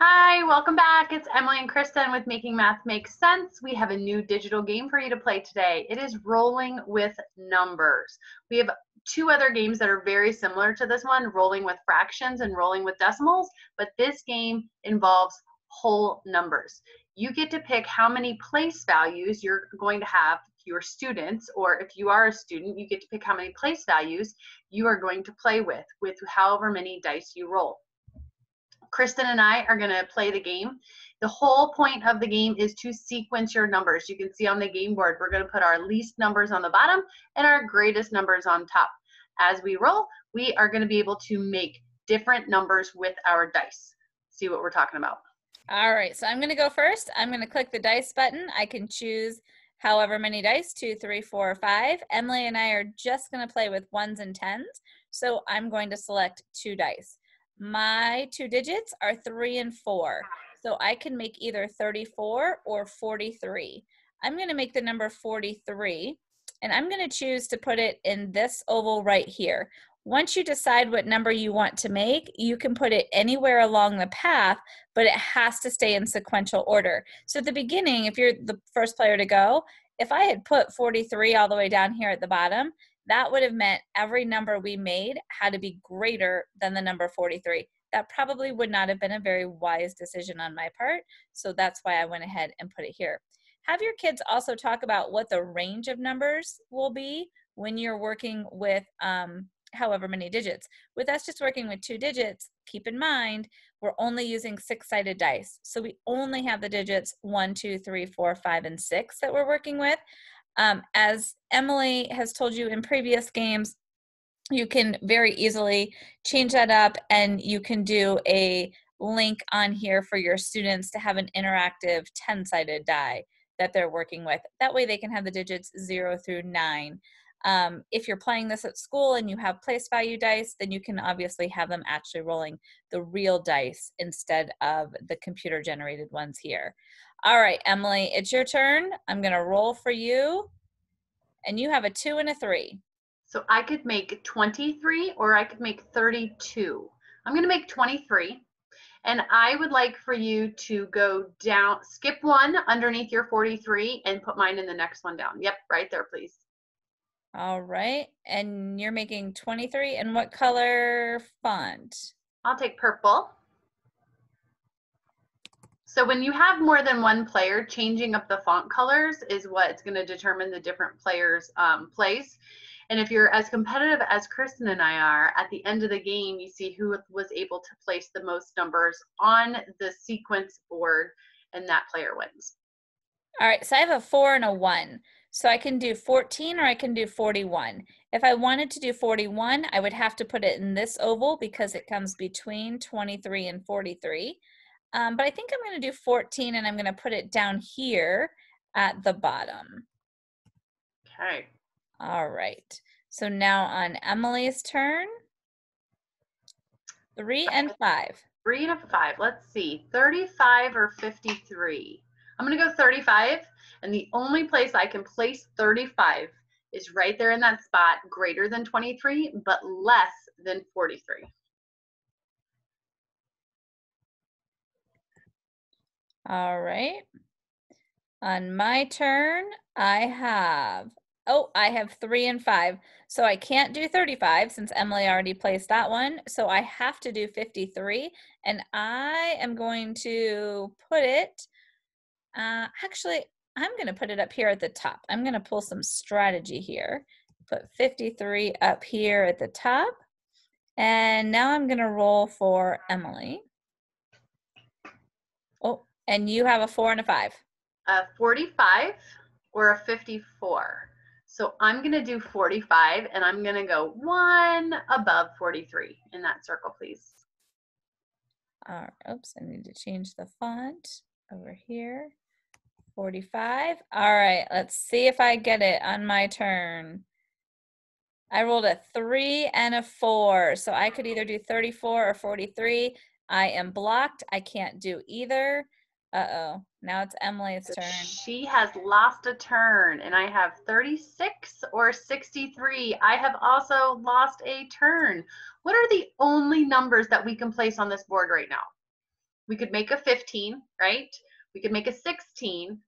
Hi, welcome back. It's Emily and Kristen with Making Math Make Sense. We have a new digital game for you to play today. It is Rolling with Numbers. We have two other games that are very similar to this one, Rolling with Fractions and Rolling with Decimals, but this game involves whole numbers. You get to pick how many place values you're going to have your students, or if you are a student, you get to pick how many place values you are going to play with, with however many dice you roll. Kristen and I are going to play the game. The whole point of the game is to sequence your numbers. You can see on the game board, we're going to put our least numbers on the bottom and our greatest numbers on top. As we roll, we are going to be able to make different numbers with our dice. See what we're talking about. All right, so I'm going to go first. I'm going to click the dice button. I can choose however many dice two, three, four, five. Emily and I are just going to play with ones and tens. So I'm going to select two dice. My two digits are three and four. So I can make either 34 or 43. I'm going to make the number 43 and I'm going to choose to put it in this oval right here. Once you decide what number you want to make, you can put it anywhere along the path, but it has to stay in sequential order. So at the beginning, if you're the first player to go, if I had put 43 all the way down here at the bottom, that would have meant every number we made had to be greater than the number 43. That probably would not have been a very wise decision on my part. So that's why I went ahead and put it here. Have your kids also talk about what the range of numbers will be when you're working with um, however many digits. With us just working with two digits, keep in mind, we're only using six-sided dice. So we only have the digits one, two, three, four, five, and six that we're working with. Um, as Emily has told you in previous games, you can very easily change that up and you can do a link on here for your students to have an interactive 10-sided die that they're working with. That way they can have the digits 0 through 9. Um, if you're playing this at school and you have place value dice, then you can obviously have them actually rolling the real dice instead of the computer generated ones here. All right, Emily, it's your turn. I'm going to roll for you. And you have a two and a three. So I could make 23 or I could make 32. I'm going to make 23. And I would like for you to go down, skip one underneath your 43 and put mine in the next one down. Yep, right there, please. All right. And you're making 23. And what color font? I'll take purple. So when you have more than one player, changing up the font colors is what's going to determine the different players' um, place. And if you're as competitive as Kristen and I are, at the end of the game, you see who was able to place the most numbers on the sequence board, and that player wins. All right, so I have a four and a one. So I can do 14 or I can do 41. If I wanted to do 41, I would have to put it in this oval because it comes between 23 and 43. Um, but I think I'm going to do 14 and I'm going to put it down here at the bottom. Okay. All right. So now on Emily's turn, three and five. Three and five. Let's see, 35 or 53. I'm going to go 35. And the only place I can place 35 is right there in that spot, greater than 23, but less than 43. All right. On my turn, I have, oh, I have three and five. So I can't do 35 since Emily already placed that one. So I have to do 53. And I am going to put it, uh, actually, I'm going to put it up here at the top. I'm going to pull some strategy here. Put 53 up here at the top. And now I'm going to roll for Emily. Oh, and you have a four and a five. A 45 or a 54. So I'm going to do 45 and I'm going to go one above 43 in that circle, please. All right, oops, I need to change the font over here. 45. All right, let's see if I get it on my turn. I rolled a three and a four, so I could either do 34 or 43. I am blocked. I can't do either. Uh-oh. Now it's Emily's turn. She has lost a turn, and I have 36 or 63. I have also lost a turn. What are the only numbers that we can place on this board right now? We could make a 15, right? We could make a 16.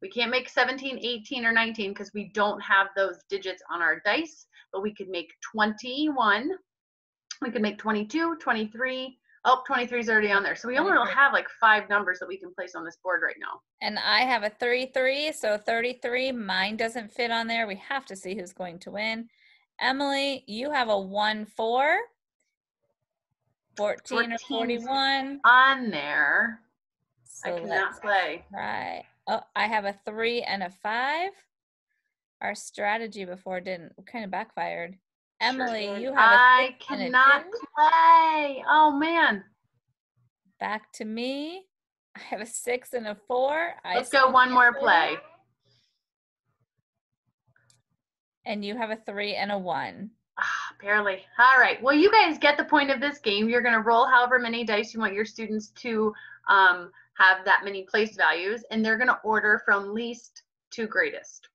We can't make 17, 18, or 19 because we don't have those digits on our dice, but we could make 21. We could make 22, 23. Oh, 23 is already on there. So we only have like five numbers that we can place on this board right now. And I have a 33, so 33. Mine doesn't fit on there. We have to see who's going to win. Emily, you have a 1 4. 14 or 41. On there, I cannot play. try. Oh, I have a 3 and a 5. Our strategy before didn't kind of backfired. Emily, Sure you have a I six cannot play. Oh man. back to me. I have a 6 and a 4. Let's go one more play. And you have a 3 and a 1. Ah, barely. All right. Well, you guys get the point of this game. You're going to roll however many dice you want your students to um, have that many place values, and they're going to order from least to greatest.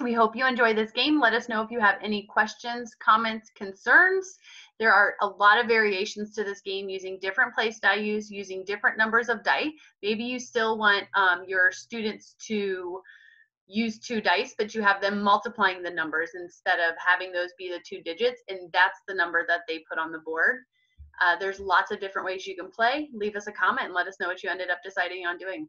We hope you enjoy this game. Let us know if you have any questions, comments, concerns. There are a lot of variations to this game using different place values, using different numbers of die. Maybe you still want um, your students to use two dice, but you have them multiplying the numbers instead of having those be the two digits, and that's the number that they put on the board. Uh, there's lots of different ways you can play. Leave us a comment and let us know what you ended up deciding on doing.